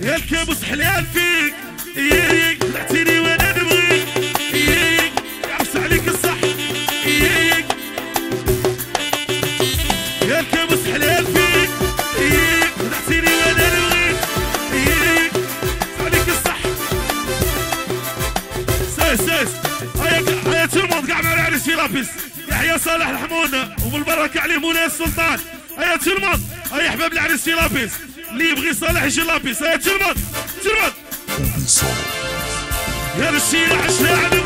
يا الكابوس حلال فيك. ياك طلعتيني وأنا نبغيك. ياك يعرس عليك الصح. ياك يا الكابوس حلال فيك. ياك طلعتيني وأنا نبغيك. ياك عليك الصح. ساس ساس هيا تلمض كاع مع العريس في لابس يحيى صالح الحمون وبالبركه عليه مولاي السلطان. هيا تلمض هيا احباب العريس في لابس اللي يبغي صالح يجي لابس هيا تلمض تلمض يا الشيرة عشنا على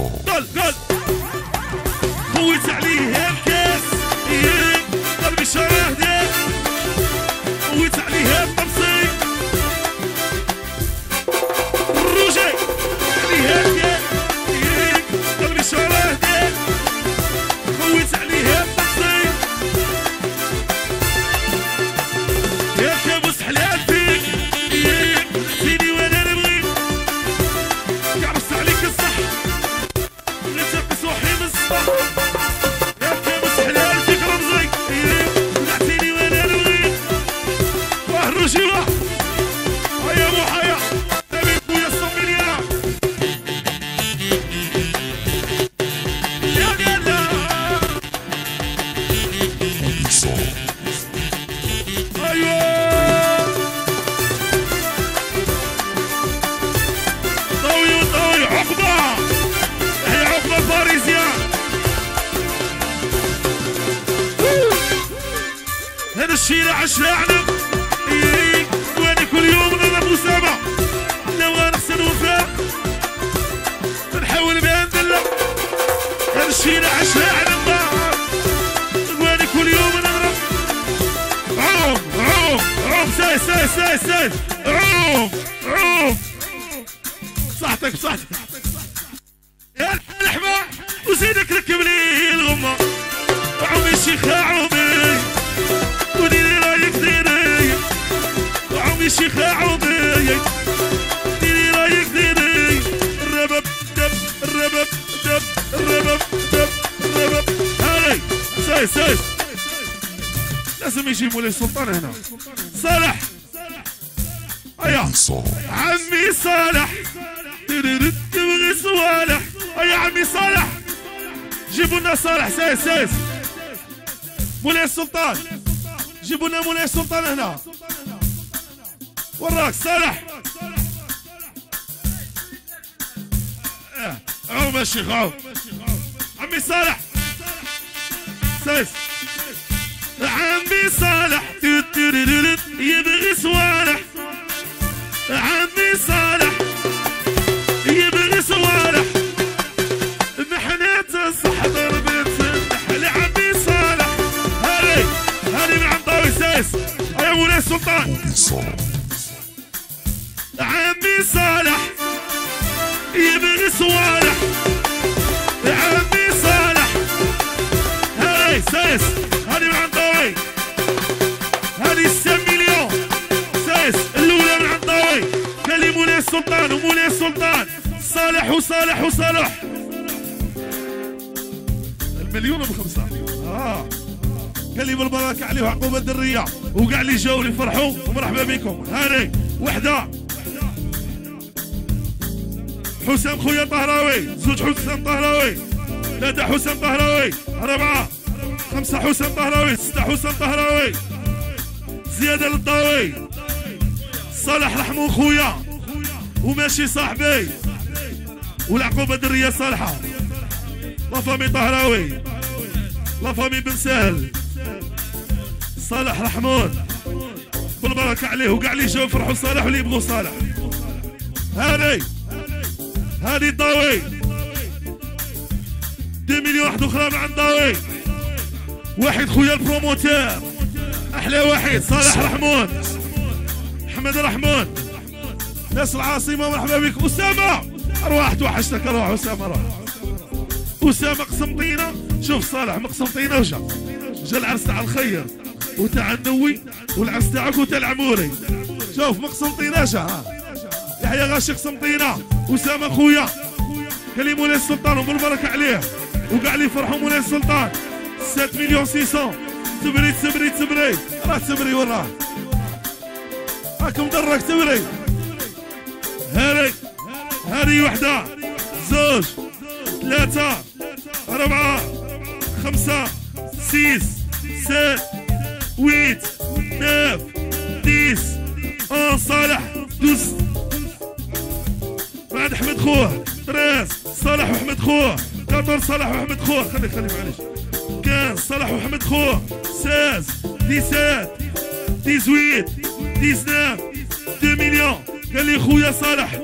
Gol, الشيء عشرة اعلم إيه، وأنا كل يوم نضرب اسامه لو نغسل وفاء نحاول هذا الشيء عشرة اعلم وأنا كل يوم نضرب عوم عوم عوم سايس سايس سايس سايس عوم عوم صحتك صحتك. يا الحلحمة وزيدك ركب لي الغمة. عمي الشيخ الشيخ عمي ديري رايك ديري الربب دب الربب دب الربب دب الربب هاي سايس سايس لازم يجي مولاي السلطان هنا صالح ايا عمي صالح تبغي صوالح يا عمي صالح جيبوا لنا صالح سايس سايس مولاي السلطان جيبوا لنا مولاي السلطان هنا وراك صالح. عوم يا شيخ عوم عمي صالح. سايس عمي صالح. يبغي صوالح. عمي صالح. يبغي صوالح. محنات الصح ضربت النحل عمي صالح. هاري. هاري من عم طاوي سايس يا مولاي السلطان عمي صالح يبغي صوالح. عمي صالح. هاي سايس هاري من عم طاوي هذه السم مليون سايس الاولى من عند طاوي قال لي مولاي السلطان ومولاي السلطان صالح وصالح وصالح. المليون بخمسة آه. قال لي بالبركة عليه وعقوبة الدرية. وقال لي جاوا لي فرحوا ومرحبا بكم. هاني وحدة. حسام خويا طهراوي زوج حسام طهراوي ثلاثة حسام طهراوي أربعة خمسة حسام طهراوي ستة حسام طهراوي زيادة للضاوي صالح رحمو خويا وماشي صاحبي والعقوبة درية صالحة. لافامي طهراوي لافامي بن سهل صالح رحمون بالبركة عليه وقع لي جو فرحوا صالح واللي يبغوا صالح. هاني! هادي ضاوي 2 مليون واحد أخرى مع ضاوي واحد خويا البروموتير. أحلى واحد صالح رحمون. محمد رحمون. ناس العاصمة مرحبا بك. أسامة. أرواح توحشتك أروح أسامة روح أسامة قسمطينة. شوف صالح مقسمطينة وجا. جا العرس تاع الخير. وتاع النوي والعرس تاعك وتاع العموري. شوف مقسمطينة جا ها يحيى غاشي قسمطينه اسامه خويا قال لي مولاي السلطان وبالبركة عليه. وقاع لي فرحوا مولاي السلطان. 7 مليون 600 تبريد تبريد تبريد راه تبري وراه راكم درك تبري. هاري هاري وحدة. زوج ثلاثة أربعة خمسة سيس sept huit neuf dix. onze صالح douze. بعد أحمد خوه. treize صالح وأحمد خوه. quatorze صالح وأحمد خوه. خلي خلي معليش كان صالح وأحمد خوه. seize dix-sept dix-huit dix-neuf deux millions. قال لي خويا صالح.